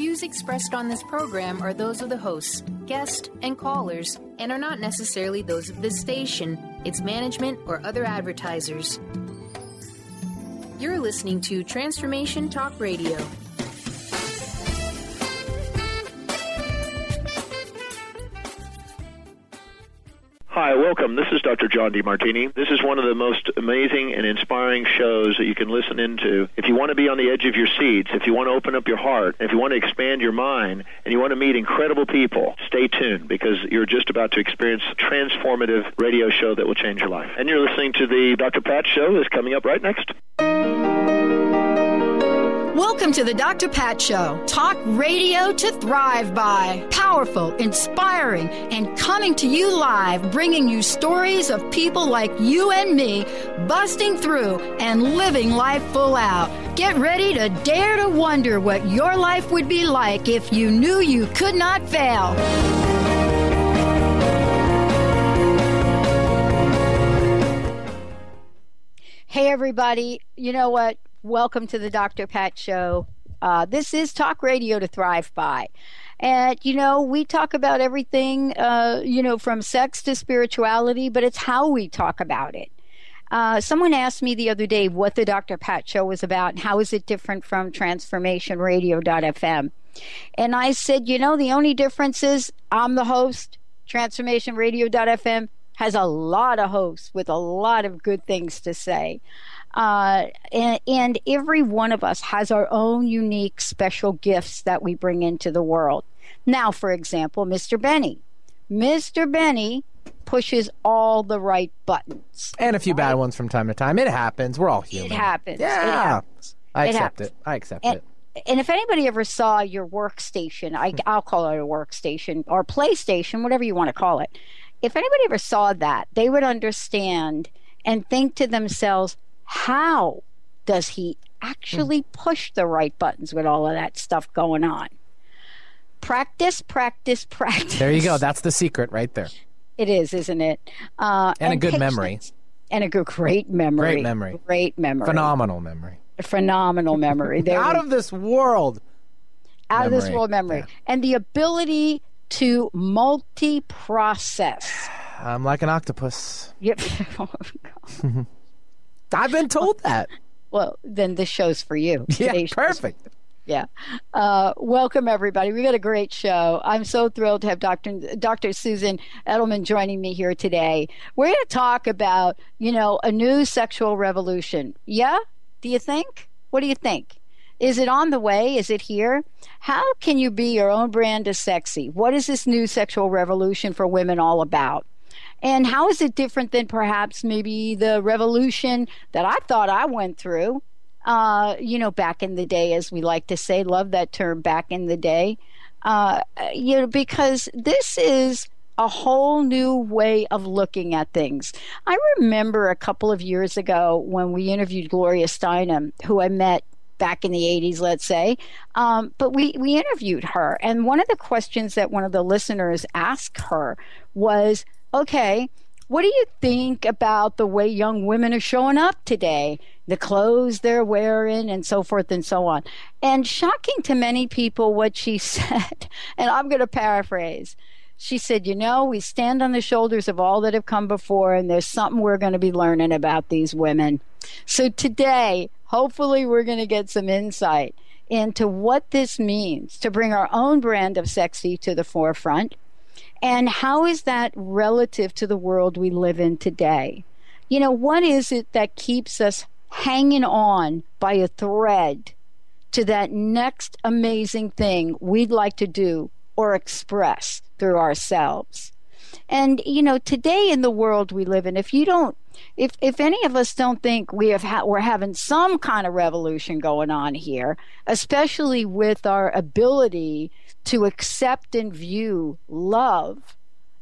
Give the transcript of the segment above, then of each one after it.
views expressed on this program are those of the hosts, guests, and callers, and are not necessarily those of this station, its management, or other advertisers. You're listening to Transformation Talk Radio. Hi, welcome. This is Dr. John Demartini. This is one of the most amazing and inspiring shows that you can listen into. If you want to be on the edge of your seats, if you want to open up your heart, if you want to expand your mind, and you want to meet incredible people, stay tuned because you're just about to experience a transformative radio show that will change your life. And you're listening to the Dr. Pat Show that's coming up right next. Welcome to the Dr. Pat Show. Talk radio to thrive by. Powerful, inspiring, and coming to you live, bringing you stories of people like you and me busting through and living life full out. Get ready to dare to wonder what your life would be like if you knew you could not fail. Hey, everybody. You know what? Welcome to the Dr. Pat Show. Uh, this is Talk Radio to Thrive By. And, you know, we talk about everything, uh, you know, from sex to spirituality, but it's how we talk about it. Uh, someone asked me the other day what the Dr. Pat Show was about and how is it different from TransformationRadio.fm. And I said, you know, the only difference is I'm the host, TransformationRadio.fm has a lot of hosts with a lot of good things to say. Uh, and, and every one of us has our own unique special gifts that we bring into the world. Now, for example, Mr. Benny. Mr. Benny pushes all the right buttons. And a few bad ones from time to time. It happens. We're all human. It happens. Yeah. It happens. I It accept happens. it. I accept And, it. and if anybody ever saw your workstation, I, I'll call it a workstation or PlayStation, whatever you want to call it. If anybody ever saw that, they would understand and think to themselves, how does he actually push the right buttons with all of that stuff going on? Practice, practice, practice. There you go. That's the secret right there. It is, isn't it? Uh, And a good patience. memory. And a good, great memory. Great memory. Great memory. Phenomenal memory. Phenomenal memory. There Out of this world. out of this world memory Yeah. and the ability to multi-process I'm like an octopus. yep I've been told that. well then this show's for you Yeah, Today's perfect. yeah uh, welcome everybody We've got a great show i'm so thrilled to have dr dr susan edelman joining me here today we're going to talk about you know a new sexual revolution yeah do you think what do you think Is it on the way? Is it here? How can you be your own brand of sexy? What is this new sexual revolution for women all about? And how is it different than perhaps maybe the revolution that I thought I went through? Uh, you know, back in the day, as we like to say, love that term, back in the day. Uh, you know, because this is a whole new way of looking at things. I remember a couple of years ago when we interviewed Gloria Steinem, who I met back in the 80s, let's say. Um, but we, we interviewed her, and one of the questions that one of the listeners asked her was, okay, what do you think about the way young women are showing up today? The clothes they're wearing, and so forth and so on. And shocking to many people, what she said, and I'm going to paraphrase. She said, You know, we stand on the shoulders of all that have come before, and there's something we're going to be learning about these women. So today, hopefully, we're going to get some insight into what this means to bring our own brand of sexy to the forefront and how is that relative to the world we live in today? You know, what is it that keeps us hanging on by a thread to that next amazing thing we'd like to do or express through ourselves? And you know, today in the world we live in, if you don't, if if any of us don't think we have ha- we're having some kind of revolution going on here, especially with our ability to accept and view love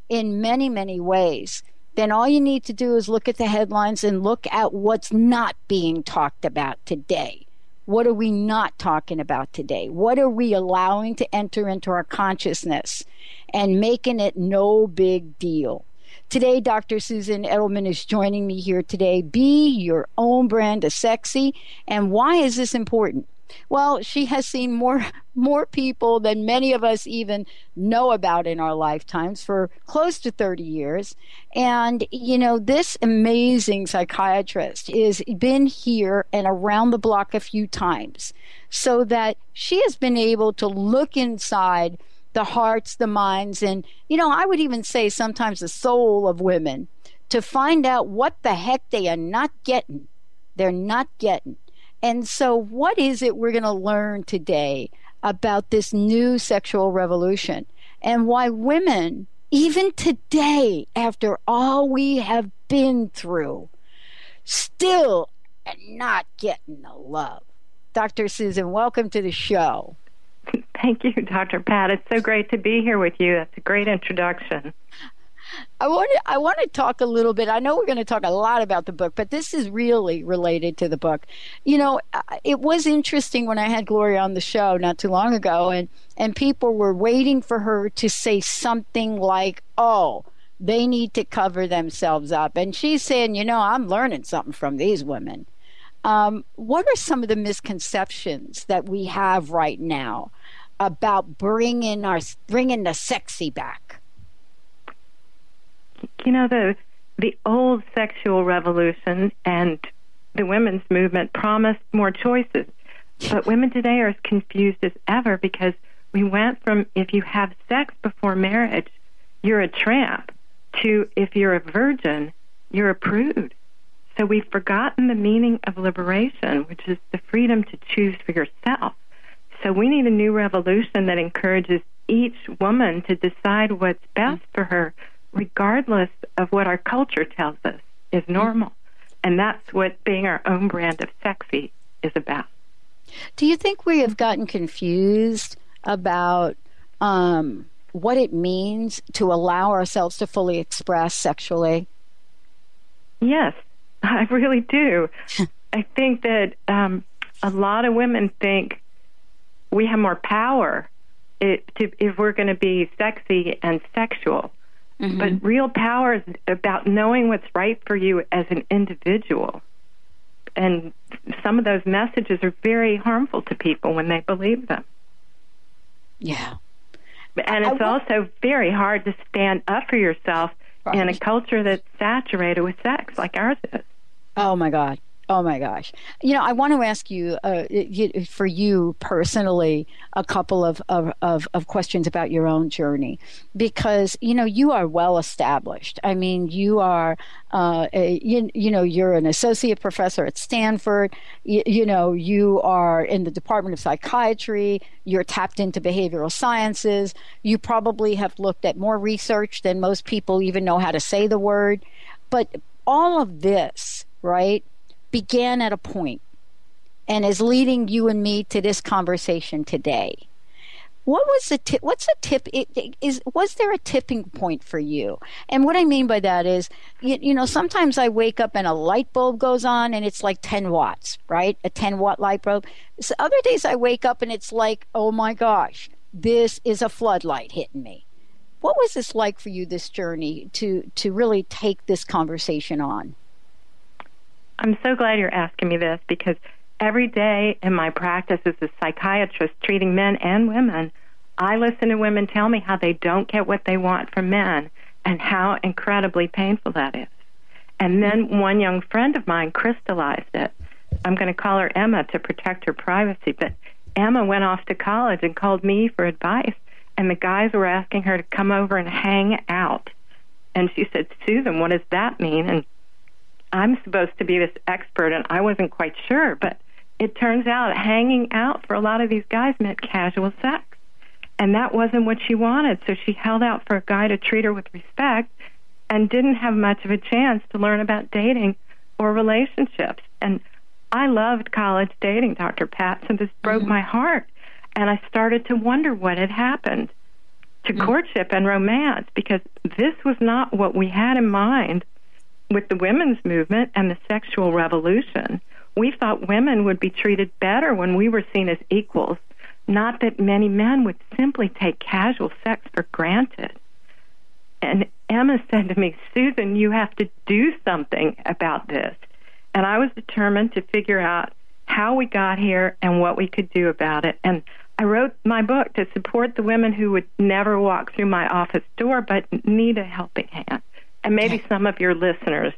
in many many ways, then all you need to do is look at the headlines and look at what's not being talked about today. What are we not talking about today? What are we allowing to enter into our consciousness and making it no big deal? Today, Dr. Susan Edelman is joining me here today. Be your own brand of sexy. And why is this important? Well, she has seen more more people than many of us even know about in our lifetimes for close to 30 years. And you know, this amazing psychiatrist is been here and around the block a few times so that she has been able to look inside the hearts, the minds and you know, I would even say sometimes the soul of women to find out what the heck they are not getting. They're not getting and so, what is it we're going to learn today about this new sexual revolution and why women, even today, after all we have been through, still are not getting the love? Dr. Susan, welcome to the show. Thank you, Dr. Pat. It's so great to be here with you. That's a great introduction. I want to I want to talk a little bit. I know we're going to talk a lot about the book, but this is really related to the book. You know, it was interesting when I had Gloria on the show not too long ago, and and people were waiting for her to say something like, "Oh." They need to cover themselves up. And she's saying, you know, I'm learning something from these women. Um, what are some of the misconceptions that we have right now about bringing our bringing the sexy back? You know the the old sexual revolution and the women's movement promised more choices, but women today are as confused as ever because we went from if you have sex before marriage, you're a tramp, to if you're a virgin, you're a prude. So we've forgotten the meaning of liberation, which is the freedom to choose for yourself. So we need a new revolution that encourages each woman to decide what's best mm. for her regardless of what our culture tells us is normal. And that's what being our own brand of sexy is about. Do you think we have gotten confused about um, what it means to allow ourselves to fully express sexually? Yes, I really do. I think that um, a lot of women think we have more power if, if we're going to be sexy and sexual. Mm-hmm. But real power is about knowing what's right for you as an individual. And some of those messages are very harmful to people when they believe them. Yeah. And it's also very hard to stand up for yourself right. in a culture that's saturated with sex like ours is. Oh my God. Oh my gosh. You know, I want to ask you, uh, for you personally, a couple of, of, of, of, questions about your own journey because, you know, you are well established. I mean, you are, uh, a, you, you know, you're an associate professor at Stanford. You, you know, you are in the Department of Psychiatry. You're tapped into behavioral sciences. You probably have looked at more research than most people even know how to say the word. But all of this, right? Began at a point and is leading you and me to this conversation today. What was the tip? What's the tip? Is was there a tipping point for you? And what I mean by that is, you, you know, sometimes I wake up and a light bulb goes on and it's like 10 watts, right? A 10 watt light bulb. So other days I wake up and it's like, oh my gosh, this is a floodlight hitting me. What was this like for you? This journey to to really take this conversation on. I'm so glad you're asking me this because every day in my practice as a psychiatrist treating men and women, I listen to women tell me how they don't get what they want from men and how incredibly painful that is. And then one young friend of mine crystallized it. I'm going to call her Emma to protect her privacy, but Emma went off to college and called me for advice. And the guys were asking her to come over and hang out. And she said, Susan, what does that mean? And I'm supposed to be this expert, and I wasn't quite sure. But it turns out hanging out for a lot of these guys meant casual sex. And that wasn't what she wanted. So she held out for a guy to treat her with respect and didn't have much of a chance to learn about dating or relationships. And I loved college dating, Dr. Pat, so this broke mm-hmm. my heart. And I started to wonder what had happened to mm-hmm. courtship and romance because this was not what we had in mind with the women's movement and the sexual revolution, we thought women would be treated better when we were seen as equals, not that many men would simply take casual sex for granted. And Emma said to me, Susan, you have to do something about this. And I was determined to figure out how we got here and what we could do about it. And I wrote my book to support the women who would never walk through my office door but need a helping hand. And maybe some of your listeners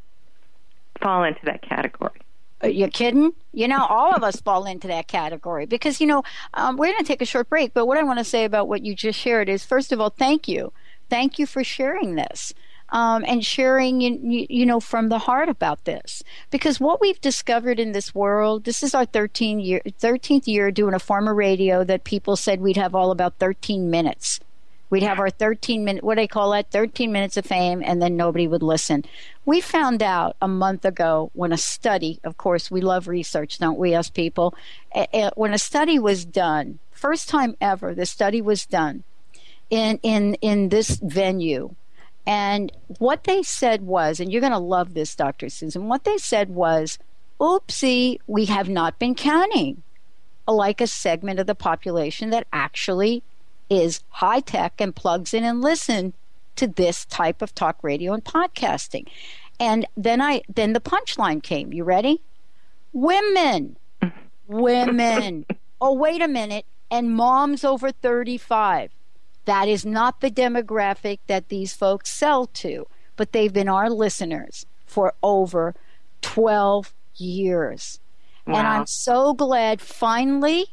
fall into that category. Are you kidding? You know, all of us fall into that category because, you know, um, we're going to take a short break. But what I want to say about what you just shared is, first of all, thank you. Thank you for sharing this um, and sharing, you, you know, from the heart about this. Because what we've discovered in this world, this is our 13 year, 13th year doing a form of radio that people said we'd have all about 13 minutes. We'd have our 13 minute, what do they call that? 13 minutes of fame, and then nobody would listen. We found out a month ago when a study, of course, we love research, don't we, us people? When a study was done, first time ever, the study was done in, in, in this venue and what they said was, and you're going to love this, Dr. Susan, what they said was, oopsie, we have not been counting like a segment of the population that actually is high tech and plugs in and listen to this type of talk radio and podcasting. And then I then the punchline came. You ready? Women. Women. oh, wait a minute. And moms over 35. That is not the demographic that these folks sell to, but they've been our listeners for over 12 years. Wow. And I'm so glad finally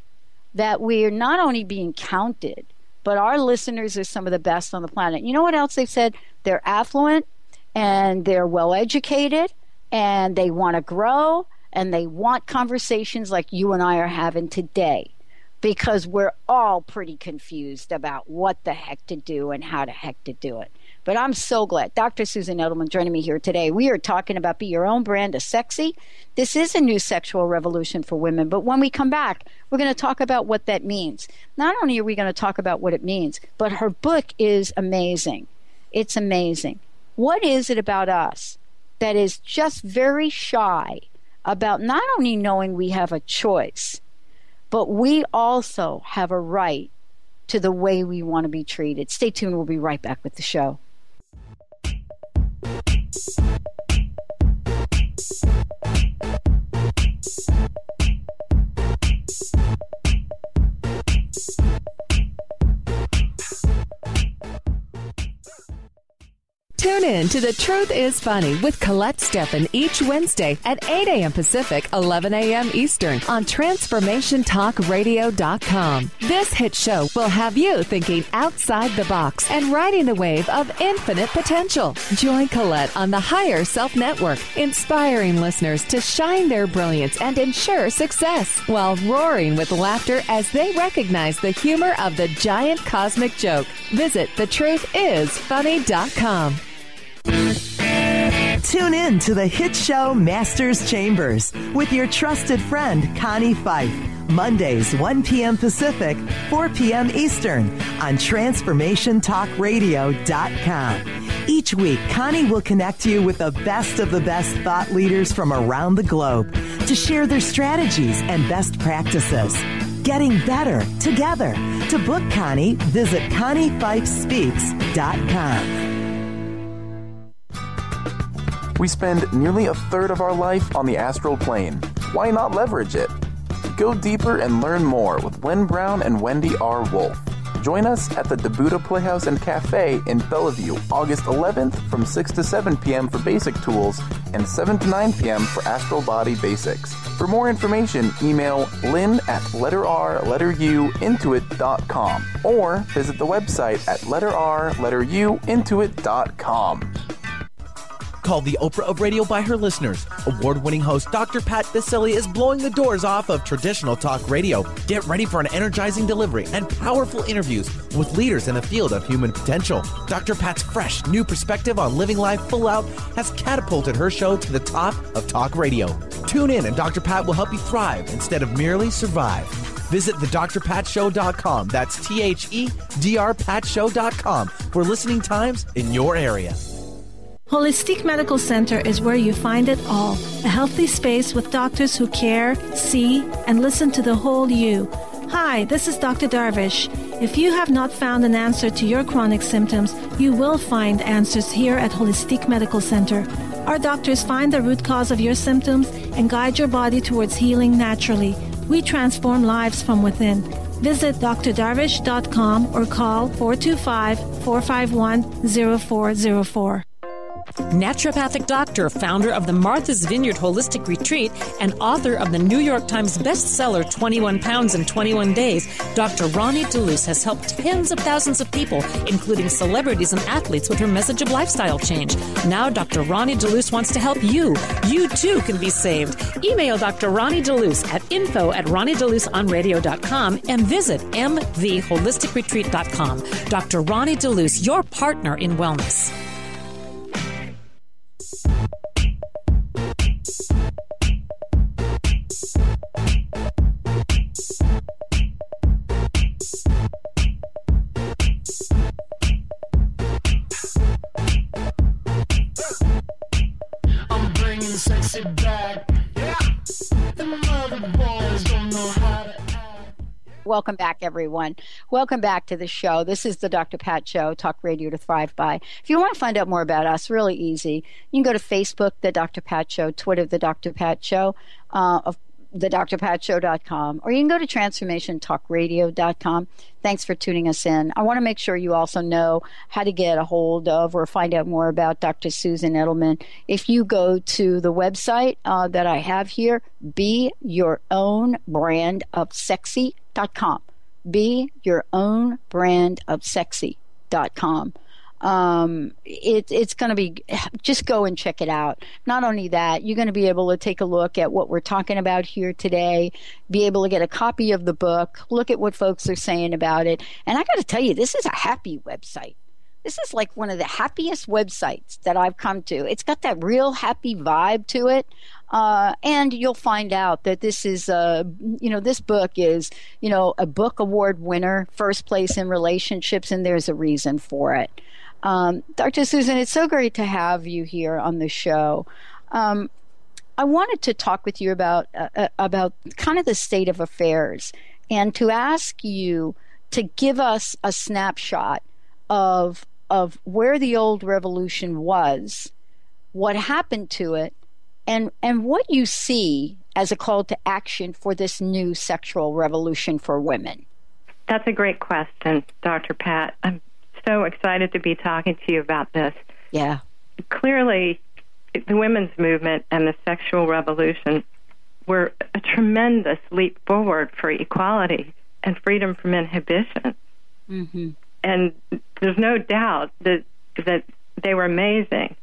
that we're not only being counted, but our listeners are some of the best on the planet. You know what else they've said? They're affluent and they're well educated and they want to grow and they want conversations like you and I are having today because we're all pretty confused about what the heck to do and how the heck to do it. But I'm so glad. Dr. Susan Edelman joining me here today. We are talking about be your own brand of sexy. This is a new sexual revolution for women. But when we come back, we're going to talk about what that means. Not only are we going to talk about what it means, but her book is amazing. It's amazing. What is it about us that is just very shy about not only knowing we have a choice, but we also have a right to the way we want to be treated. Stay tuned. We'll be right back with the show you Tune in to The Truth is Funny with Colette Steffen each Wednesday at 8 a.m. Pacific, 11 a.m. Eastern on TransformationTalkRadio.com. This hit show will have you thinking outside the box and riding the wave of infinite potential. Join Colette on the Higher Self Network, inspiring listeners to shine their brilliance and ensure success while roaring with laughter as they recognize the humor of the giant cosmic joke. Visit thetruthisfunny.com. Tune in to the hit show Masters Chambers with your trusted friend Connie Fife. Mondays, 1 p.m. Pacific, 4 p.m. Eastern on TransformationTalkRadio.com. Each week, Connie will connect you with the best of the best thought leaders from around the globe to share their strategies and best practices. Getting better together. To book Connie, visit ConnieFifeSpeaks.com. We spend nearly a third of our life on the astral plane. Why not leverage it? Go deeper and learn more with Len Brown and Wendy R. Wolf. Join us at the Debuta Playhouse and Cafe in Bellevue, August 11th from 6 to 7 p.m. for basic tools and 7 to 9 p.m. for astral body basics. For more information, email lynn at letter R, letter U, intuit.com or visit the website at letter R, letter U, intuit.com called the Oprah of Radio by her listeners. Award winning host Dr. Pat Baccili is blowing the doors off of traditional talk radio. Get ready for an energizing delivery and powerful interviews with leaders in the field of human potential. Dr. Pat's fresh, new perspective on living life full out has catapulted her show to the top of talk radio. Tune in, and Dr. Pat will help you thrive instead of merely survive. Visit thedrpatshow.com. That's T H E D R Patshow.com for listening times in your area. Holistic Medical Center is where you find it all a healthy space with doctors who care, see, and listen to the whole you. Hi, this is Dr. Darvish. If you have not found an answer to your chronic symptoms, you will find answers here at Holistic Medical Center. Our doctors find the root cause of your symptoms and guide your body towards healing naturally. We transform lives from within. Visit drdarvish.com or call 425 451 0404 naturopathic doctor, founder of the Martha's Vineyard Holistic Retreat, and author of the New York Times bestseller 21 Pounds in 21 Days, Dr. Roni DeLuz has helped tens of thousands of people, including celebrities and athletes, with her message of lifestyle change. Now, Dr. Roni DeLuz wants to help you. You too can be saved. Email Dr. Roni DeLuz at info at ronniedeluceonradio.com and visit mvholisticretreat.com. Dr. Roni DeLuz, your partner in wellness. Welcome back, everyone. Welcome back to the show. This is the Dr. Pat Show, Talk Radio to Thrive By. If you want to find out more about us, really easy. You can go to Facebook, The Dr. Pat Show, Twitter, The Dr. Pat Show. Uh, of thedrpatshow.com, or you can go to transformationtalkradio.com. Thanks for tuning us in. I want to make sure you also know how to get a hold of or find out more about Dr. Susan Edelman. If you go to the website uh, that I have here, be your own brand of sexy.com. Be your own brand of sexy.com um, it, it's going to be just go and check it out. Not only that, you're going to be able to take a look at what we're talking about here today, be able to get a copy of the book, look at what folks are saying about it. And I got to tell you, this is a happy website. This is like one of the happiest websites that I've come to. It's got that real happy vibe to it. Uh, and you'll find out that this is, uh, you know, this book is, you know, a book award winner, first place in relationships, and there's a reason for it. Um, Dr. Susan, it's so great to have you here on the show. Um, I wanted to talk with you about uh, uh, about kind of the state of affairs and to ask you to give us a snapshot of of where the old revolution was, what happened to it, and and what you see as a call to action for this new sexual revolution for women. That's a great question, Dr. Pat. I'm so excited to be talking to you about this. Yeah. Clearly, the women's movement and the sexual revolution were a tremendous leap forward for equality and freedom from inhibition. Mm-hmm. And there's no doubt that that they were amazing.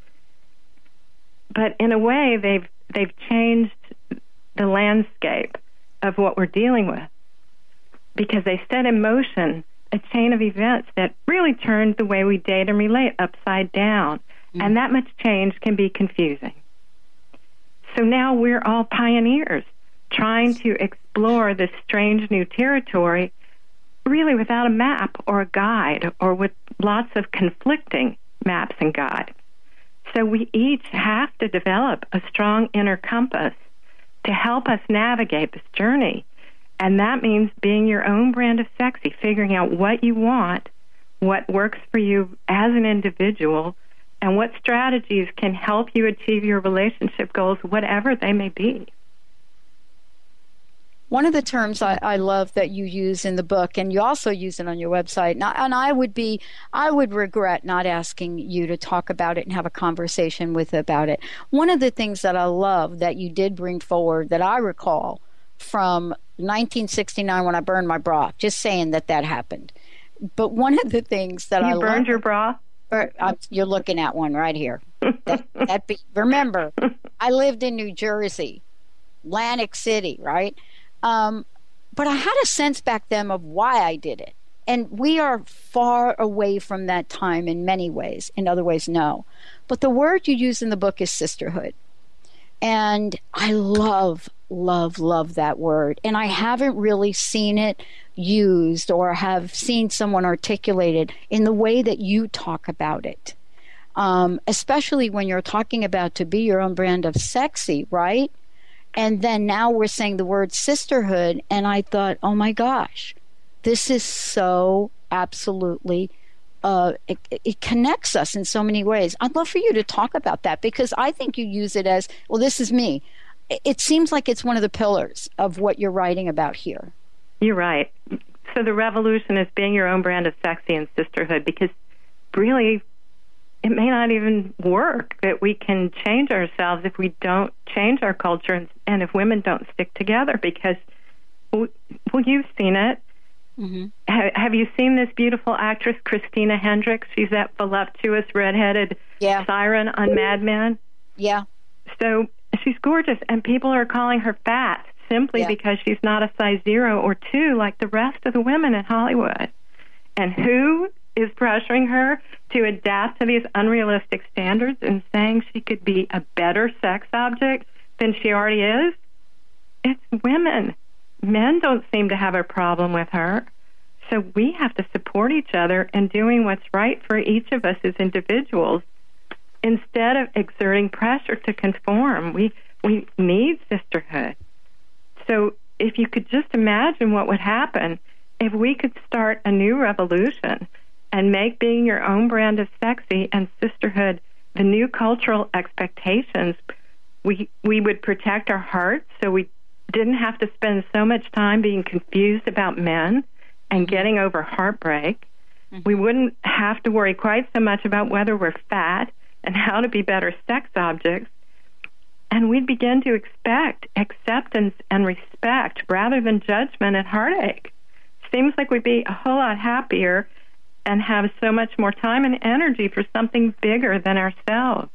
But in a way, they've they've changed the landscape of what we're dealing with because they set in motion a chain of events that really turned the way we date and relate upside down. Mm-hmm. And that much change can be confusing. So now we're all pioneers trying to explore this strange new territory really without a map or a guide or with lots of conflicting maps and guides. So we each have to develop a strong inner compass to help us navigate this journey and that means being your own brand of sexy, figuring out what you want, what works for you as an individual, and what strategies can help you achieve your relationship goals, whatever they may be. One of the terms I, I, love that you use in the book, and you also use it on your website, and I, and I, would be, I would regret not asking you to talk about it and have a conversation with about it. One of the things that I love that you did bring forward that I recall from 1969 when I burned my bra. Just saying that that happened. But one of the things that you I burned your bra. Er, you're looking at one right here. that, that be, remember, I lived in New Jersey, Atlantic City, right? Um, but I had a sense back then of why I did it. And we are far away from that time in many ways. In other ways, no. But the word you use in the book is sisterhood. And I love, love, love that word. And I haven't really seen it used or have seen someone articulated in the way that you talk about it. Um, especially when you're talking about to be your own brand of sexy, right? And then now we're saying the word sisterhood. And I thought, oh my gosh, this is so absolutely uh, it, it, connects us in so many ways. I'd love for you to talk about that because I think you use it as well. This is me. It seems like it's one of the pillars of what you're writing about here. You're right. So the revolution is being your own brand of sexy and sisterhood because really it may not even work that we can change ourselves if we don't change our culture and, and if women don't stick together because well you've seen it mm-hmm. have, have you seen this beautiful actress christina hendricks she's that voluptuous redheaded yeah. siren on mad men yeah so she's gorgeous and people are calling her fat simply yeah. because she's not a size zero or two like the rest of the women in Hollywood. And who is pressuring her to adapt to these unrealistic standards and saying she could be a better sex object than she already is? It's women. Men don't seem to have a problem with her. So we have to support each other in doing what's right for each of us as individuals instead of exerting pressure to conform. We we need sisterhood. So if you could just imagine what would happen if we could start a new revolution and make being your own brand of sexy and sisterhood the new cultural expectations, we we would protect our hearts so we didn't have to spend so much time being confused about men and getting over heartbreak. Mm-hmm. We wouldn't have to worry quite so much about whether we're fat and how to be better sex objects and we'd begin to expect acceptance and respect rather than judgment and heartache. Seems like we'd be a whole lot happier and have so much more time and energy for something bigger than ourselves.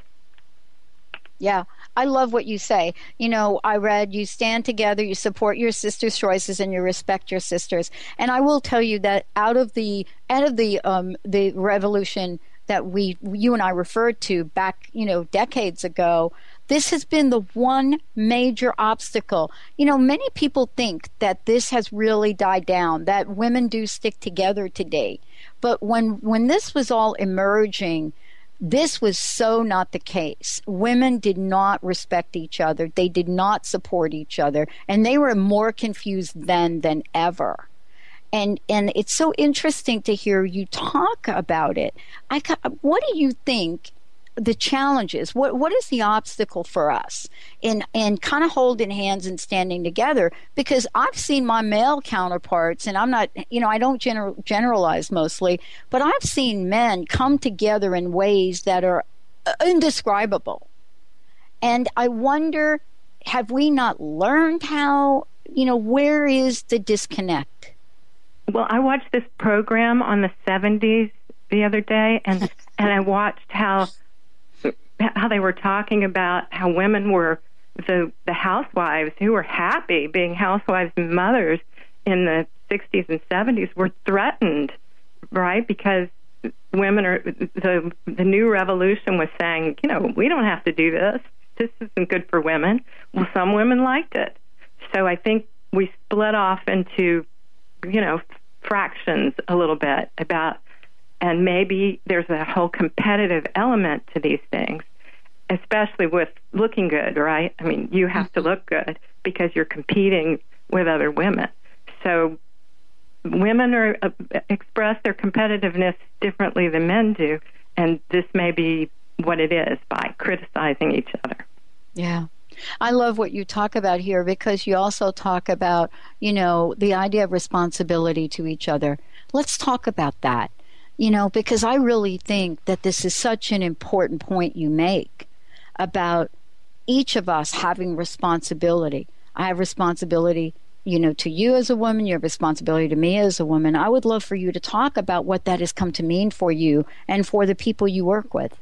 Yeah, I love what you say. You know, I read you stand together, you support your sister's choices, and you respect your sisters. And I will tell you that out of the out of the um, the revolution that we you and I referred to back, you know, decades ago, this has been the one major obstacle. You know, many people think that this has really died down, that women do stick together today. But when when this was all emerging, this was so not the case. Women did not respect each other. They did not support each other, and they were more confused then than ever. And and it's so interesting to hear you talk about it. I what do you think the challenges what what is the obstacle for us in in kind of holding hands and standing together? Because I've seen my male counterparts and I'm not you know I don't general, generalize mostly but I've seen men come together in ways that are uh, indescribable. And I wonder have we not learned how you know where is the disconnect well I watched this program on the 70s the other day and and I watched how how they were talking about how women were the the housewives who were happy being housewives and mothers in the 60s and 70s were threatened, right? Because women are the the new revolution was saying, you know, we don't have to do this. This isn't good for women. Well, some women liked it. So I think we split off into, you know, fractions a little bit about and maybe there's a whole competitive element to these things especially with looking good, right? I mean, you have to look good because you're competing with other women. So women are uh, express their competitiveness differently than men do, and this may be what it is by criticizing each other. Yeah. I love what you talk about here because you also talk about, you know, the idea of responsibility to each other. Let's talk about that. You know, because I really think that this is such an important point you make about each of us having responsibility. I have responsibility, you know, to you as a woman, you have responsibility to me as a woman. I would love for you to talk about what that has come to mean for you and for the people you work with.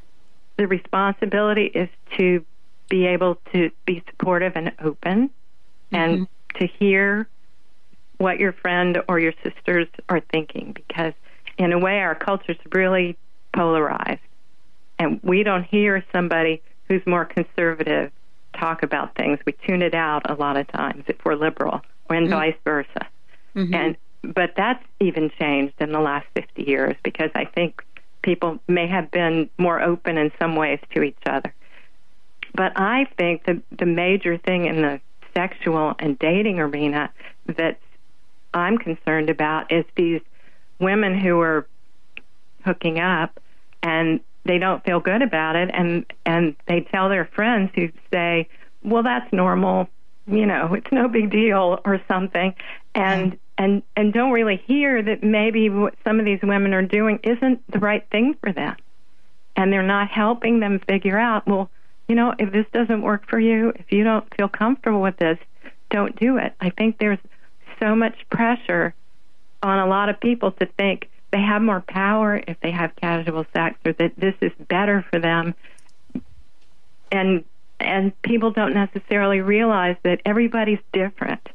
The responsibility is to be able to be supportive and open and mm-hmm. to hear what your friend or your sisters are thinking because in a way our culture is really polarized and we don't hear somebody who's more conservative talk about things. We tune it out a lot of times if we're liberal, and mm-hmm. vice versa. Mm-hmm. And but that's even changed in the last 50 years because I think people may have been more open in some ways to each other. But I think the the major thing in the sexual and dating arena that I'm concerned about is these women who are hooking up and they don't feel good about it and and they tell their friends who say, "Well, that's normal, you know, it's no big deal" or something. And mm-hmm. and and don't really hear that maybe what some of these women are doing isn't the right thing for them. And they're not helping them figure out, well, you know, if this doesn't work for you, if you don't feel comfortable with this, don't do it. I think there's so much pressure on a lot of people to think they have more power if they have casual sex or that this is better for them. And and people don't necessarily realize that everybody's different.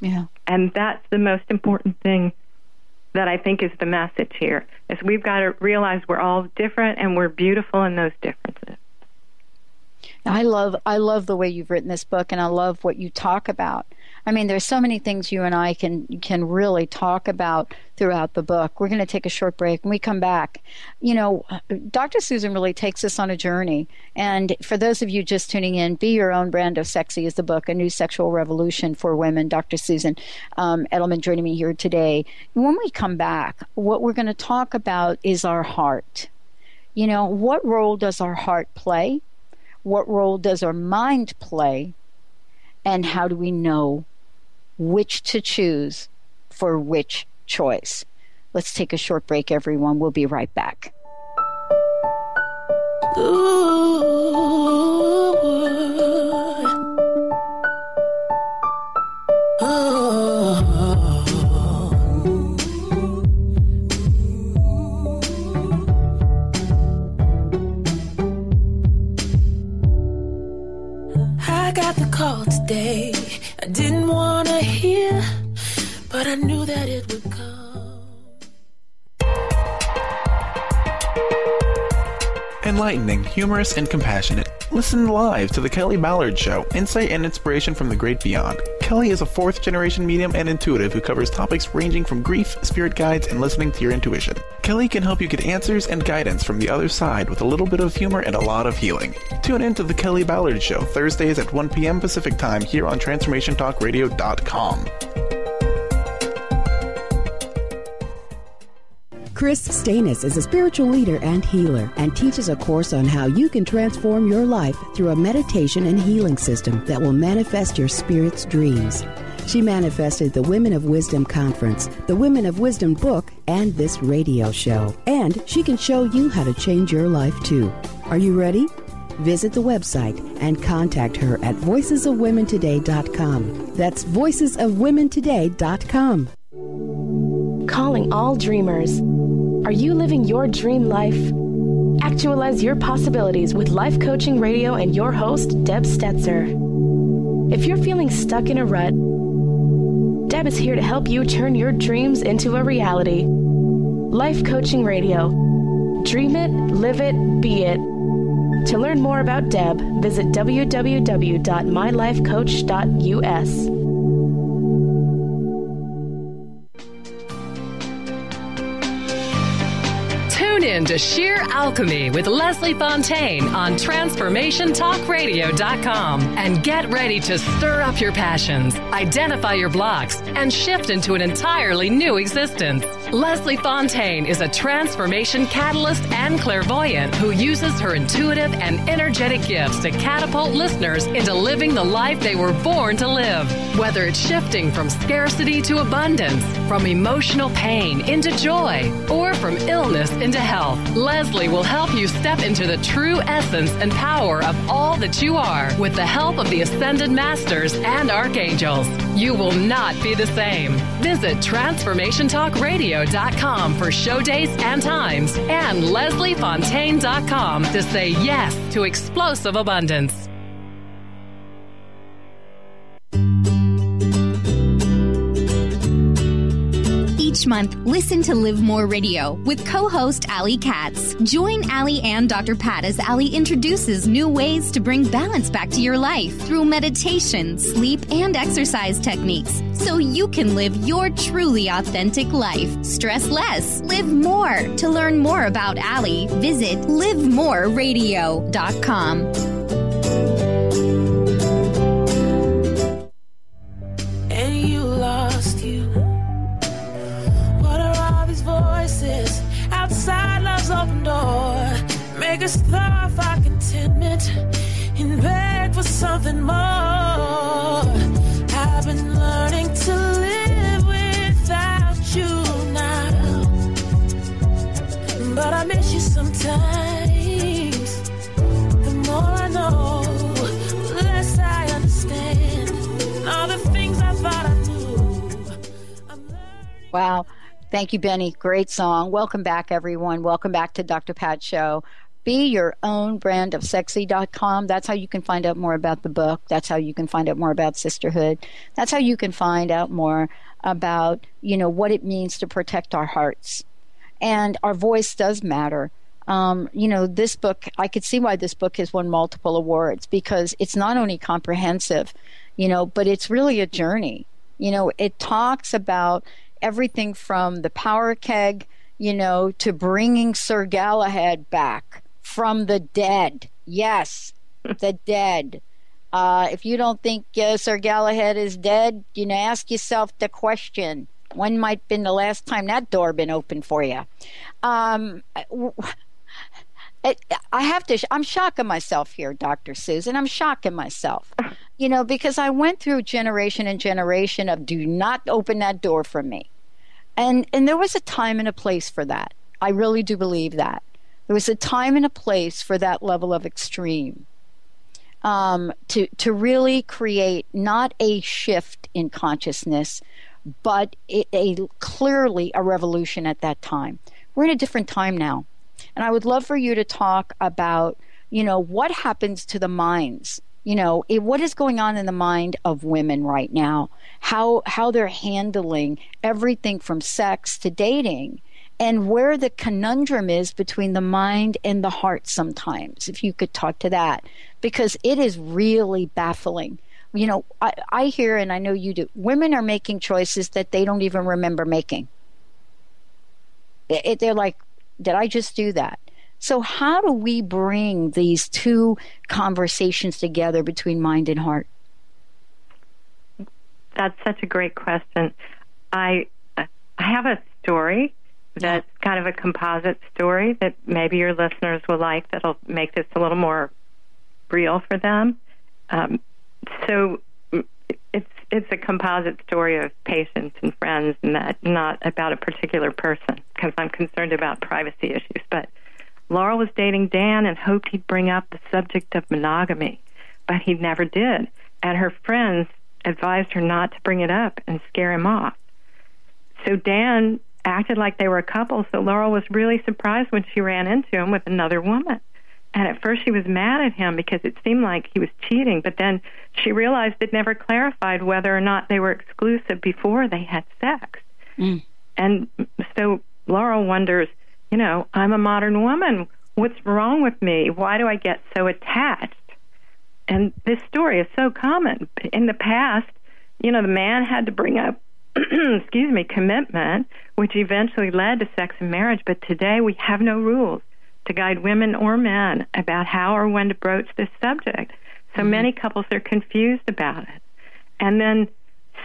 Yeah. And that's the most important thing that I think is the message here. Is we've got to realize we're all different and we're beautiful in those differences. I love I love the way you've written this book and I love what you talk about. I mean, there's so many things you and I can can really talk about throughout the book. We're going to take a short break. and we come back, you know, Dr. Susan really takes us on a journey. And for those of you just tuning in, "Be Your Own Brand of Sexy" is the book, a new sexual revolution for women. Dr. Susan um, Edelman joining me here today. When we come back, what we're going to talk about is our heart. You know, what role does our heart play? What role does our mind play? And how do we know which to choose for which choice? Let's take a short break, everyone. We'll be right back. I today. I didn't want to hear, but I knew that it would come. Enlightening, humorous, and compassionate. Listen live to The Kelly Ballard Show, insight and inspiration from the great beyond. Kelly is a fourth generation medium and intuitive who covers topics ranging from grief, spirit guides, and listening to your intuition. Kelly can help you get answers and guidance from the other side with a little bit of humor and a lot of healing. Tune in to The Kelly Ballard Show, Thursdays at 1 p.m. Pacific Time here on TransformationTalkRadio.com. Kris Steinnes is a spiritual leader and healer and teaches a course on how you can transform your life through a meditation and healing system that will manifest your spirit's dreams. She manifested the Women of Wisdom Conference, the Women of Wisdom book, and this radio show. And she can show you how to change your life too. Are you ready? Visit the website and contact her at voicesofwomentoday.com. That's voicesofwomentoday.com. Calling all dreamers. Are you living your dream life? Actualize your possibilities with Life Coaching Radio and your host, Deb Stetzer. If you're feeling stuck in a rut, Deb is here to help you turn your dreams into a reality. Life Coaching Radio. Dream it, live it, be it. To learn more about Deb, visit www.mylifecoach.us. Tune in to Sheer Alchemy with Leslie Fontaine on TransformationTalkRadio.com and get ready to stir up your passions, identify your blocks, and shift into an entirely new existence. Leslie Fontaine is a transformation catalyst and clairvoyant who uses her intuitive and energetic gifts to catapult listeners into living the life they were born to live. Whether it's shifting from scarcity to abundance, from emotional pain into joy, or from illness into health, Leslie will help you step into the true essence and power of all that you are with the help of the Ascended Masters and Archangels. You will not be the same. Visit TransformationTalkRadio.com for show dates and times and LeslieFontaine.com to say yes to explosive abundance. Month, listen to Live More Radio with co host Ali Katz. Join Ali and Dr. Pat as Ali introduces new ways to bring balance back to your life through meditation, sleep, and exercise techniques so you can live your truly authentic life. Stress less, live more. To learn more about Ali, visit livemoreradio.com. something more. I've been learning to live without you now, but I miss you sometimes. The more I know, the less I understand. All the things I thought I knew. Wow. Thank you, Benny. Great song. Welcome back, everyone. Welcome back to Dr. Pat Show. Be your own brand of sexy.com. That's how you can find out more about the book. That's how you can find out more about sisterhood. That's how you can find out more about, you know, what it means to protect our hearts. And our voice does matter. Um, you know, this book, I could see why this book has won multiple awards because it's not only comprehensive, you know, but it's really a journey. You know, it talks about everything from the power keg, you know, to bringing Sir Galahad back from the dead. Yes, the dead. Uh, if you don't think uh, Sir Galahad is dead, you know, ask yourself the question: When might been the last time that door been open for you? Um, it, I have to. I'm shocking myself here, Doctor Susan. I'm shocking myself, you know, because I went through generation and generation of "Do not open that door for me," and and there was a time and a place for that. I really do believe that there was a time and a place for that level of extreme. Um, to to really create not a shift in consciousness, but a, a clearly a revolution at that time. We're in a different time now. And I would love for you to talk about, you know, what happens to the minds, you know, it, what is going on in the mind of women right now, how how they're handling everything from sex to dating, and where the conundrum is between the mind and the heart sometimes. If you could talk to that, because it is really baffling. You know, I, I hear and I know you do. Women are making choices that they don't even remember making. It, it, they're like, did I just do that? So, how do we bring these two conversations together between mind and heart? That's such a great question. I I have a story that's kind of a composite story that maybe your listeners will like. That'll make this a little more real for them. Um, so it's it's a composite story of patients and friends, and that not about a particular person because I'm concerned about privacy issues. But Laurel was dating Dan and hoped he'd bring up the subject of monogamy, but he never did. And her friends advised her not to bring it up and scare him off. So Dan acted like they were a couple. So Laurel was really surprised when she ran into him with another woman. And at first she was mad at him because it seemed like he was cheating, but then she realized it never clarified whether or not they were exclusive before they had sex. Mm. And so Laurel wonders, you know, I'm a modern woman. What's wrong with me? Why do I get so attached? And this story is so common. In the past, you know, the man had to bring up, excuse me, commitment, which eventually led to sex and marriage. But today we have no rules to guide women or men about how or when to broach this subject. So mm-hmm. many couples are confused about it. And then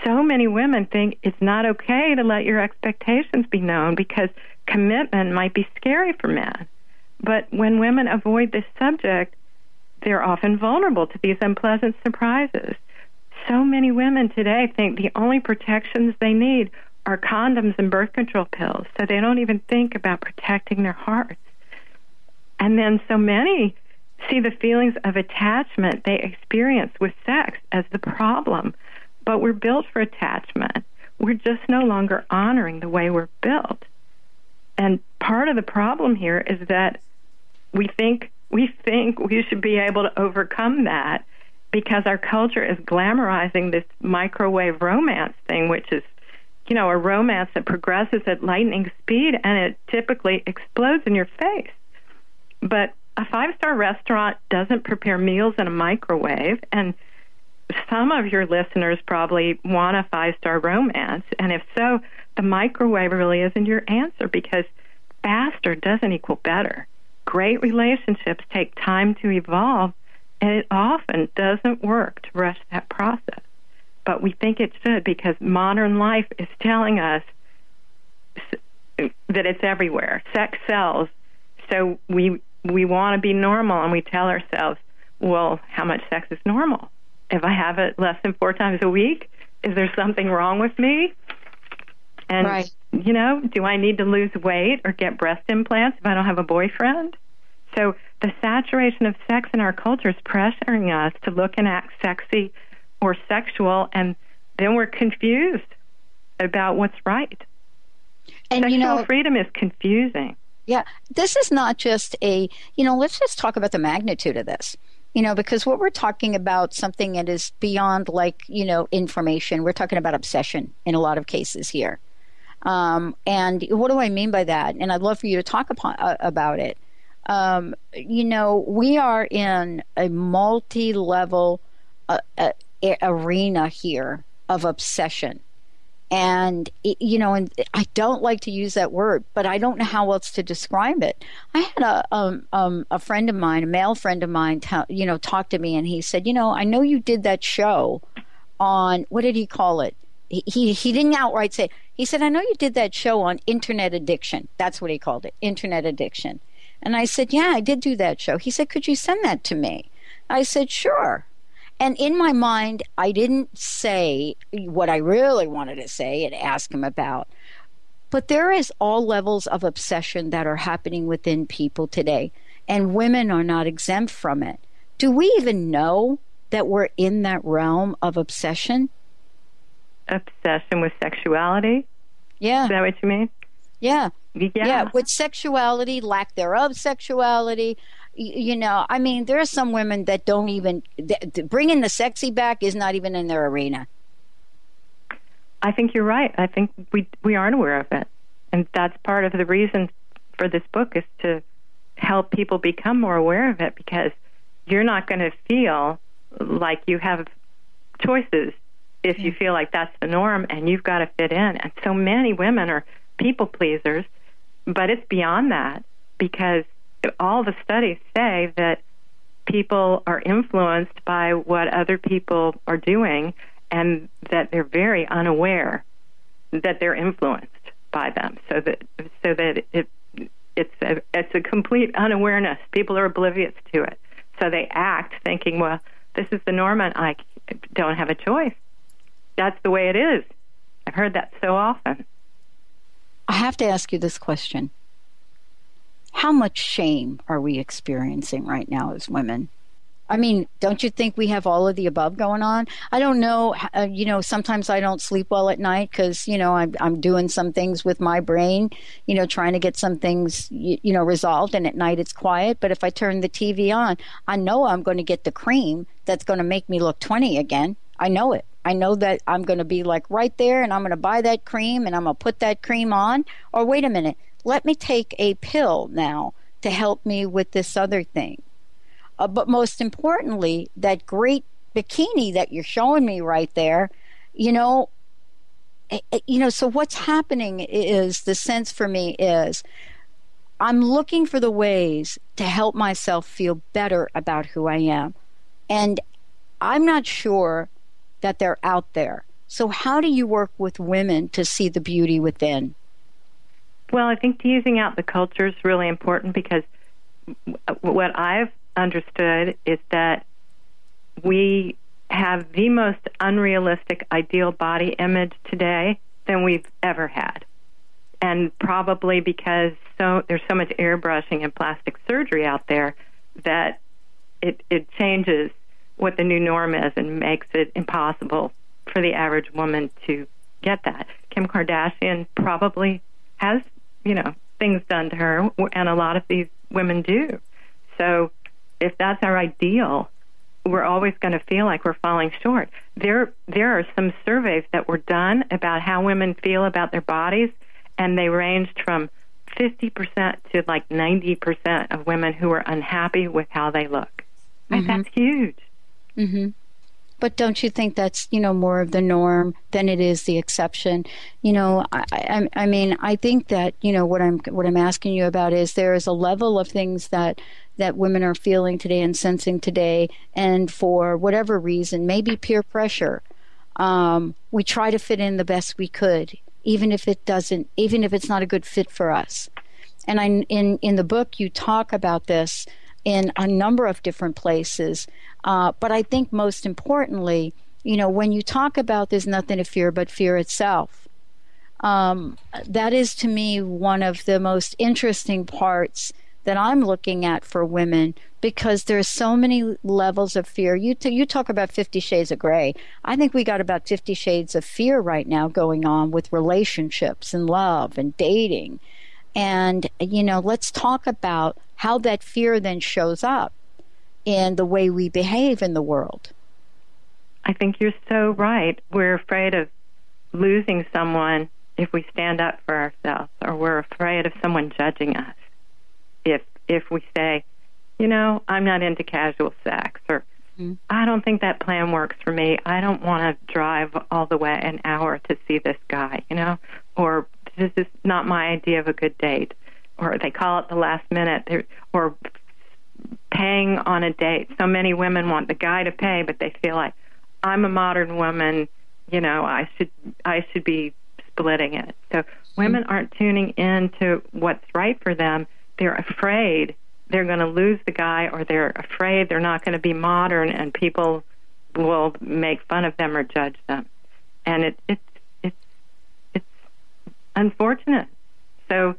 so many women think it's not okay to let your expectations be known because commitment might be scary for men. But when women avoid this subject, they're often vulnerable to these unpleasant surprises. So many women today think the only protections they need are condoms and birth control pills, so they don't even think about protecting their hearts. And then so many see the feelings of attachment they experience with sex as the problem. But we're built for attachment. We're just no longer honoring the way we're built. And part of the problem here is that we think we think we should be able to overcome that because our culture is glamorizing this microwave romance thing, which is, you know, a romance that progresses at lightning speed and it typically explodes in your face. But a five star restaurant doesn't prepare meals in a microwave. And some of your listeners probably want a five star romance. And if so, the microwave really isn't your answer because faster doesn't equal better. Great relationships take time to evolve, and it often doesn't work to rush that process. But we think it should because modern life is telling us that it's everywhere. Sex sells, so we we want to be normal and we tell ourselves, well, how much sex is normal? If I have it less than four times a week, is there something wrong with me? And, Right. you know, do I need to lose weight or get breast implants if I don't have a boyfriend? So the saturation of sex in our culture is pressuring us to look and act sexy or sexual, and then we're confused about what's right. And Sexual you know, freedom is confusing. Yeah, this is not just a, you know, let's just talk about the magnitude of this. You know, because what we're talking about something that is beyond like, you know, information. We're talking about obsession in a lot of cases here. Um, and what do I mean by that? And I'd love for you to talk upon, uh, about it. Um, you know, we are in a multi level uh, uh, arena here of obsession. And you know and i don't like to use that word but i don't know how else to describe it. I had a um, um, a friend of mine a male friend of mine you know talk to me and he said you know i know you did that show on what did he call it? He he, he didn't outright say he said i know you did that show on internet addiction. That's what he called it internet addiction and i said yeah i did do that show he said could you send that to me i said sure and in my mind, I didn't say what I really wanted to say and ask him about. But there is all levels of obsession that are happening within people today, and women are not exempt from it. Do we even know that we're in that realm of obsession? Obsession with sexuality? Yeah. Is that what you mean? Yeah. Yeah. with sexuality, lack thereof sexuality. You know, I mean, there are some women that don't even, th- th- bringing the sexy back is not even in their arena. I think you're right. I think we we aren't aware of it, and that's part of the reason for this book is to help people become more aware of it because you're not going to feel like you have choices if you feel like that's the norm and you've got to fit in. And so many women are people pleasers, but it's beyond that because all the studies say that people are influenced by what other people are doing and that they're very unaware that they're influenced by them. So that so that it it's a it's a complete unawareness. People are oblivious to it. So they act thinking well this is the norm and I don't have a choice. That's the way it is. I've heard that so often I have to ask you this question. How much shame are we experiencing right now as women? I mean, don't you think we have all of the above going on? I don't know. Uh, you know, sometimes I don't sleep well at night because you know I'm I'm doing some things with my brain. You know, trying to get some things you, you know resolved, and at night it's quiet. But if I turn the TV on, I know I'm going to get the cream that's going to make me look 20 again. I know it. I know that I'm going to be like right there, and I'm going to buy that cream, and I'm going to put that cream on. Or wait a minute, let me take a pill now to help me with this other thing. Uh, but most importantly, that great bikini that you're showing me right there, you know, eh, eh, you know. So what's happening is the sense for me is I'm looking for the ways to help myself feel better about who I am, and I'm not sure that they're out there. So how do you work with women to see the beauty within? Well, I think teasing out the culture is really important because what I've understood is that we have the most unrealistic ideal body image today than we've ever had. And probably because so there's so much airbrushing and plastic surgery out there that it it changes what the new norm is and makes it impossible for the average woman to get that. Kim Kardashian probably has, you know, things done to her, and a lot of these women do. So if that's our ideal, we're always going to feel like we're falling short. There, there are some surveys that were done about how women feel about their bodies, and they ranged from 50% to like 90% of women who are unhappy with how they look. And mm-hmm. that's huge. Mm-hmm. But don't you think that's you know more of the norm than it is the exception? You know, I, I, I mean, I think that you know what I'm what I'm asking you about is there is a level of things that that women are feeling today and sensing today, and for whatever reason, maybe peer pressure, um, we try to fit in the best we could, even if it doesn't, even if it's not a good fit for us. And I, in in the book, you talk about this in a number of different places. Uh, but I think most importantly, you know, when you talk about there's nothing to fear but fear itself, um, that is to me one of the most interesting parts that I'm looking at for women because there's so many levels of fear. You t- you talk about 50 shades of gray. I think we got about 50 shades of fear right now going on with relationships and love and dating. And you know, let's talk about how that fear then shows up in the way we behave in the world. I think you're so right. We're afraid of losing someone if we stand up for ourselves, or we're afraid of someone judging us if if we say, you know, I'm not into casual sex, or mm-hmm. I don't think that plan works for me. I don't want to drive all the way an hour to see this guy, you know, or this is not my idea of a good date, or they call it the last minute, or paying on a date. So many women want the guy to pay, but they feel like I'm a modern woman, you know, I should I should be splitting it. So women aren't tuning in to what's right for them. They're afraid they're going to lose the guy or they're afraid they're not going to be modern and people will make fun of them or judge them. And it, it's it's it's unfortunate. So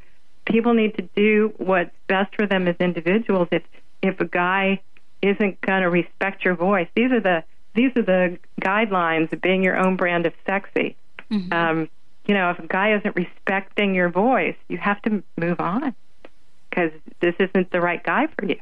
people need to do what's best for them as individuals. If if a guy isn't going to respect your voice, these are the these are the guidelines of being your own brand of sexy. Mm-hmm. Um, you know, if a guy isn't respecting your voice, you have to move on because this isn't the right guy for you.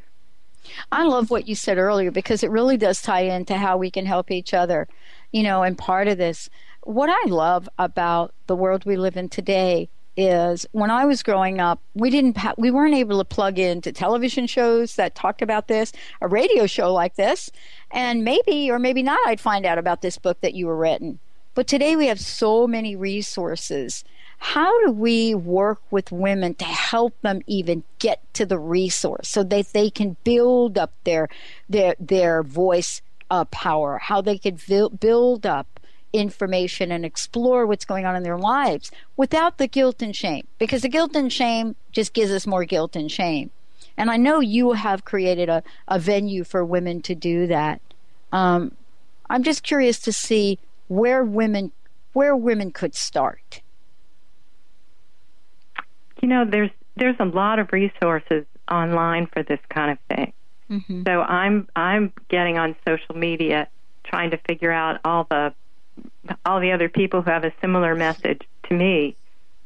I love what you said earlier because it really does tie into how we can help each other. You know, and part of this, what I love about the world we live in today is when I was growing up, we didn't ha- we weren't able to plug into television shows that talked about this, a radio show like this, and maybe or maybe not I'd find out about this book that you were written. But today we have so many resources. How do we work with women to help them even get to the resource so that they can build up their their their voice uh, power? How they could build up information and explore what's going on in their lives without the guilt and shame. Because the guilt and shame just gives us more guilt and shame. And I know you have created a, a venue for women to do that. Um, I'm just curious to see where women where women could start. You know, there's there's a lot of resources online for this kind of thing. Mm-hmm. So I'm I'm getting on social media trying to figure out all the all the other people who have a similar message to me.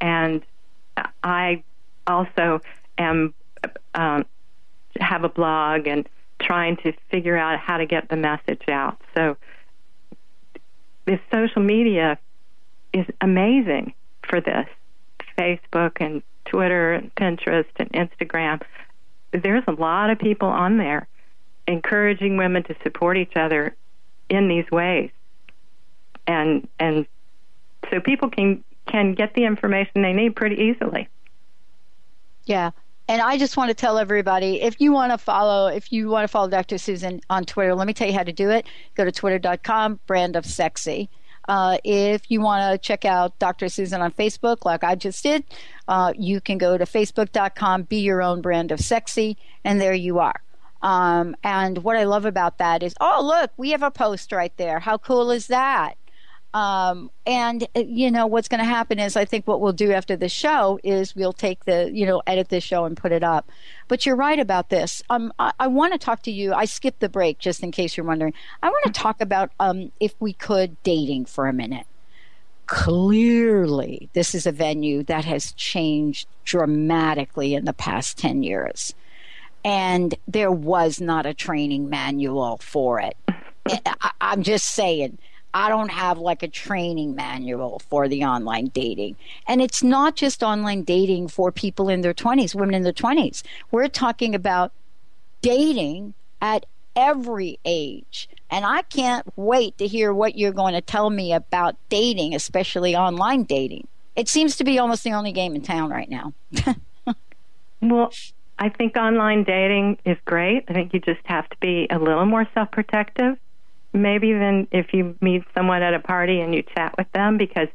And I also am um, have a blog and trying to figure out how to get the message out. So this social media is amazing for this. Facebook and Twitter and Pinterest and Instagram. There's a lot of people on there encouraging women to support each other in these ways and and so people can can get the information they need pretty easily. Yeah. And I just want to tell everybody if you want to follow if you want to follow Dr. Susan on Twitter, let me tell you how to do it. Go to twitter.com, brand of sexy. Uh, if you want to check out Dr. Susan on Facebook, like I just did, uh, you can go to facebook.com, be your own brand of sexy, and there you are. Um, and what I love about that is, oh, look, we have a post right there. How cool is that? Um, and uh, you know what's going to happen is I think what we'll do after the show is we'll take the you know edit the show and put it up. But you're right about this. Um, I, I want to talk to you. I skipped the break just in case you're wondering. I want to talk about um, if we could dating for a minute. Clearly, this is a venue that has changed dramatically in the past ten years, and there was not a training manual for it. I, I'm just saying I don't have like a training manual for the online dating. And it's not just online dating for people in their 20s, women in their 20s. We're talking about dating at every age. And I can't wait to hear what you're going to tell me about dating, especially online dating. It seems to be almost the only game in town right now. well, I think online dating is great. I think you just have to be a little more self protective maybe even if you meet someone at a party and you chat with them because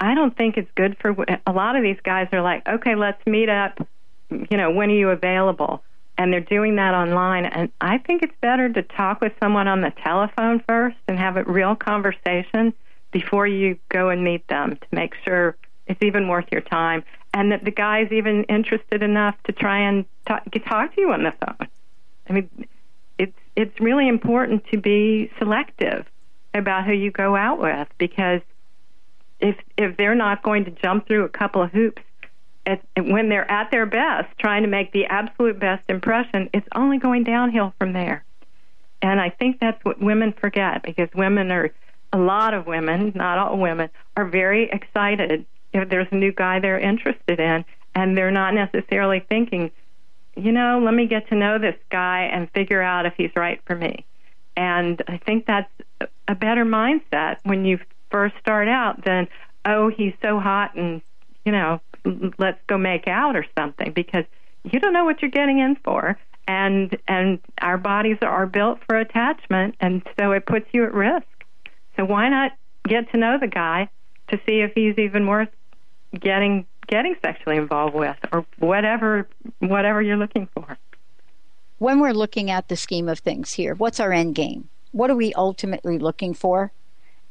I don't think it's good for a lot of these guys are like, okay, let's meet up. You know, when are you available? And they're doing that online. And I think it's better to talk with someone on the telephone first and have a real conversation before you go and meet them to make sure it's even worth your time and that the guy's even interested enough to try and talk, talk to you on the phone. I mean, it's really important to be selective about who you go out with because if if they're not going to jump through a couple of hoops at, when they're at their best, trying to make the absolute best impression, it's only going downhill from there. And I think that's what women forget because women are a lot of women, not all women, are very excited if there's a new guy they're interested in, and they're not necessarily thinking, you know, let me get to know this guy and figure out if he's right for me. And I think that's a better mindset when you first start out than, oh, he's so hot and, you know, let's go make out or something because you don't know what you're getting in for. And and our bodies are built for attachment, and so it puts you at risk. So why not get to know the guy to see if he's even worth getting getting sexually involved with or whatever whatever you're looking for. When we're looking at the scheme of things here, what's our end game? What are we ultimately looking for?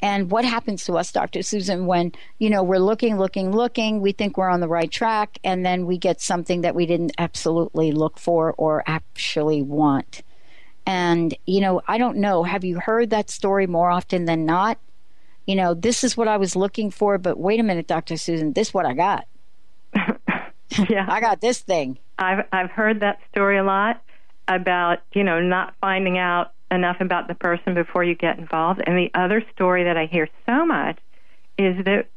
And what happens to us, Dr. Susan, when, you know, we're looking, looking, looking, we think we're on the right track, and then we get something that we didn't absolutely look for or actually want. And, you know, I don't know, have you heard that story more often than not? you know, this is what I was looking for, but wait a minute, Dr. Susan, this is what I got. yeah. I got this thing. I've I've heard that story a lot about, you know, not finding out enough about the person before you get involved. And the other story that I hear so much is that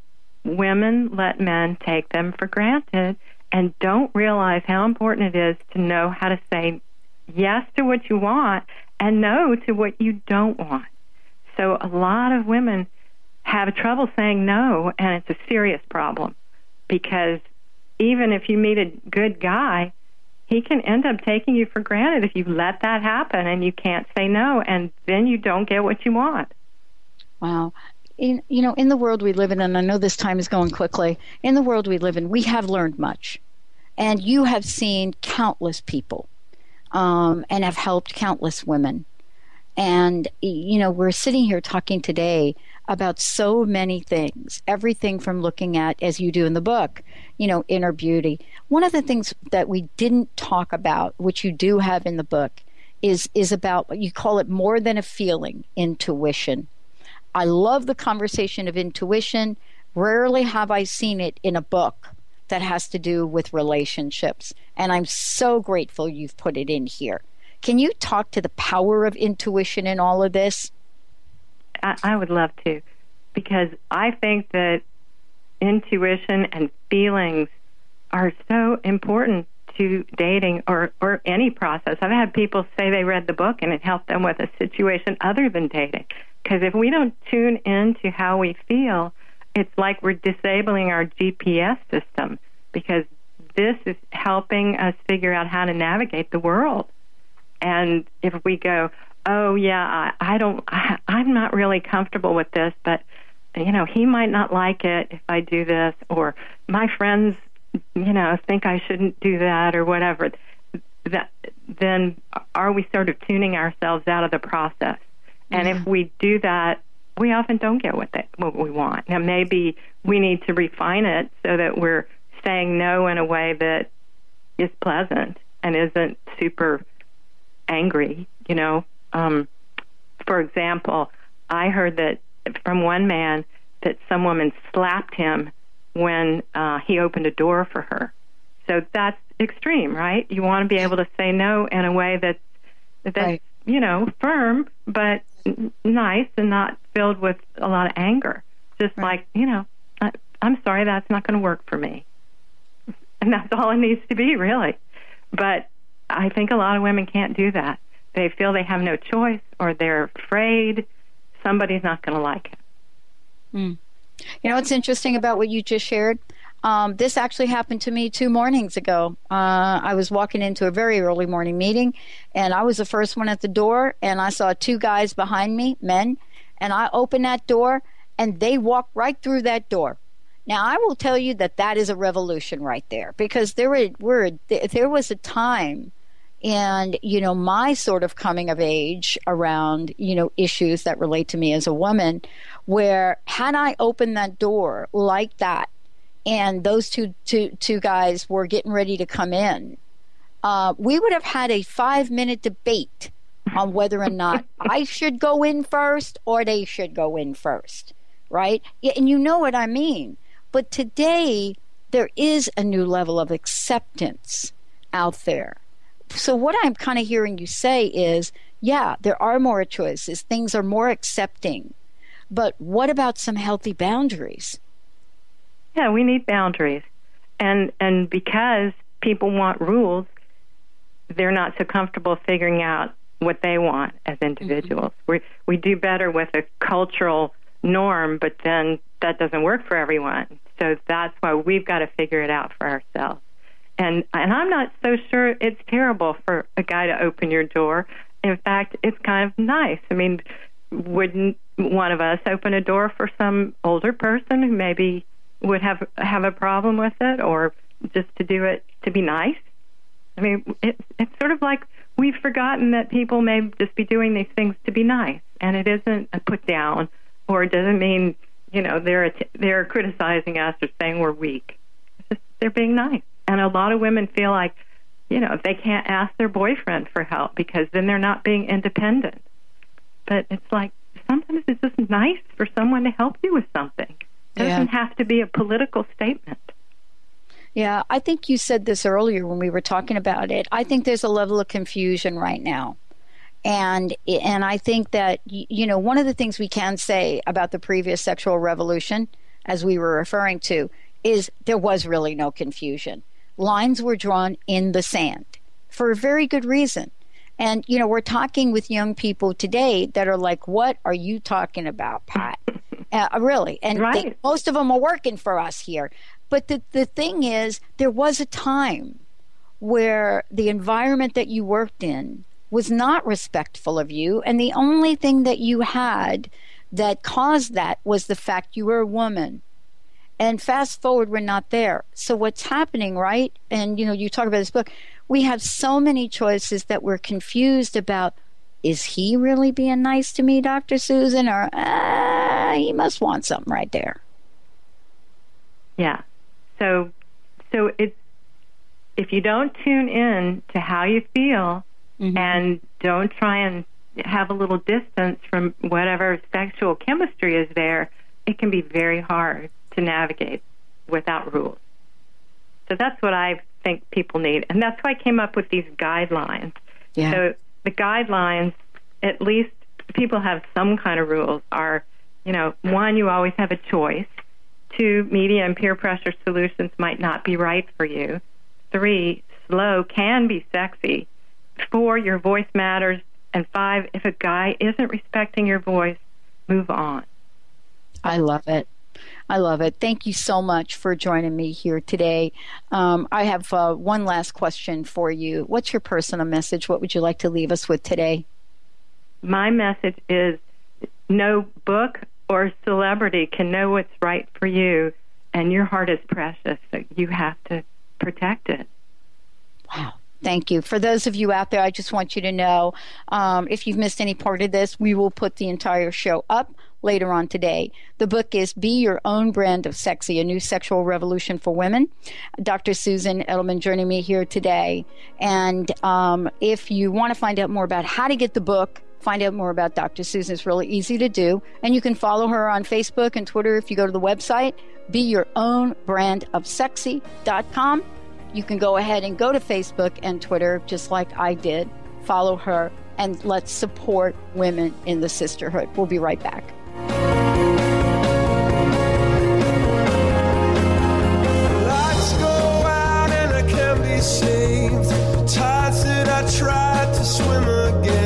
women let men take them for granted and don't realize how important it is to know how to say yes to what you want and no to what you don't want. So a lot of women have trouble saying no, and it's a serious problem because even if you meet a good guy, he can end up taking you for granted if you let that happen and you can't say no, and then you don't get what you want. Wow. In, you know, in the world we live in, and I know this time is going quickly, in the world we live in, we have learned much. And you have seen countless people um, and have helped countless women. And, you know, we're sitting here talking today about so many things, everything from looking at, as you do in the book, you know, inner beauty. One of the things that we didn't talk about, which you do have in the book, is, is about, what you call it more than a feeling, intuition. I love the conversation of intuition. Rarely have I seen it in a book that has to do with relationships. And I'm so grateful you've put it in here. Can you talk to the power of intuition in all of this? I, would love to, because I think that intuition and feelings are so important to dating or or any process. I've had people say they read the book and it helped them with a situation other than dating. Because if we don't tune into how we feel, it's like we're disabling our GPS system because this is helping us figure out how to navigate the world. And if we go, oh yeah, I, I don't, I, I'm not really comfortable with this, but you know, he might not like it if I do this, or my friends, you know, think I shouldn't do that, or whatever. That then are we sort of tuning ourselves out of the process? And if we do that, we often don't get what they, what we want. Now maybe we need to refine it so that we're saying no in a way that is pleasant and isn't super angry, you know, um, for example, I heard that from one man that some woman slapped him when uh, he opened a door for her. So that's extreme, right? You want to be able to say no in a way that's that's right. you know firm but nice and not filled with a lot of anger. Just right. like you know, I, I'm sorry, that's not going to work for me, and that's all it needs to be, really. But I think a lot of women can't do that they feel they have no choice or they're afraid somebody's not going to like it. Mm. You know what's interesting about what you just shared? Um, this actually happened to me two mornings ago. Uh, I was walking into a very early morning meeting, and I was the first one at the door, and I saw two guys behind me, men, and I opened that door, and they walked right through that door. Now, I will tell you that that is a revolution right there because there were, were there was a time and you know my sort of coming of age around you know issues that relate to me as a woman where had i opened that door like that and those two two two guys were getting ready to come in uh, we would have had a five minute debate on whether or not i should go in first or they should go in first right? Yeah, and you know what i mean. But today there is a new level of acceptance out there so what I'm kind of hearing you say is, yeah, there are more choices. Things are more accepting. But what about some healthy boundaries? Yeah, we need boundaries. And and because people want rules, they're not so comfortable figuring out what they want as individuals. Mm-hmm. We we do better with a cultural norm, but then that doesn't work for everyone. So that's why we've got to figure it out for ourselves. And and I'm not so sure it's terrible for a guy to open your door. In fact, it's kind of nice. I mean, wouldn't one of us open a door for some older person who maybe would have have a problem with it or just to do it to be nice? I mean, it, it's sort of like we've forgotten that people may just be doing these things to be nice, and it isn't a put down, or it doesn't mean you know they're they're criticizing us or saying we're weak. It's just they're being nice. And a lot of women feel like, you know, if they can't ask their boyfriend for help because then they're not being independent. But it's like sometimes it's just nice for someone to help you with something. It doesn't yeah. have to be a political statement. Yeah, I think you said this earlier when we were talking about it. I think there's a level of confusion right now. And and I think that you know one of the things we can say about the previous sexual revolution as we were referring to is there was really no confusion lines were drawn in the sand for a very good reason. And, you know, we're talking with young people today that are like, what are you talking about, Pat? uh, really. And right. they, most of them are working for us here. But the, the thing is, there was a time where the environment that you worked in was not respectful of you. And the only thing that you had that caused that was the fact you were a woman and fast forward, we're not there. So what's happening, right? And you know, you talk about this book. We have so many choices that we're confused about. Is he really being nice to me, Dr. Susan, or uh, he must want something right there? Yeah. So, so it's if you don't tune in to how you feel mm-hmm. and don't try and have a little distance from whatever sexual chemistry is there, it can be very hard to navigate without rules. So that's what I think people need. And that's why I came up with these guidelines. Yeah. So the guidelines, at least people have some kind of rules, are, you know, one, you always have a choice. Two, media and peer pressure solutions might not be right for you. Three, slow can be sexy. Four, your voice matters. And five, if a guy isn't respecting your voice, move on. I love it. I love it. Thank you so much for joining me here today. Um, I have uh, one last question for you. What's your personal message? What would you like to leave us with today? My message is no book or celebrity can know what's right for you, and your heart is precious, so you have to protect it. Wow. Thank you. For those of you out there, I just want you to know um, if you've missed any part of this, we will put the entire show up later on today. The book is Be Your Own Brand of Sexy, a new sexual revolution for women. Dr. Susan Edelman joining me here today. And um, if you want to find out more about how to get the book, find out more about Dr. Susan, it's really easy to do. And you can follow her on Facebook and Twitter if you go to the website, be your own brand of sexy.com. You can go ahead and go to Facebook and Twitter just like I did. Follow her and let's support women in the sisterhood. We'll be right back. I tried to swim again.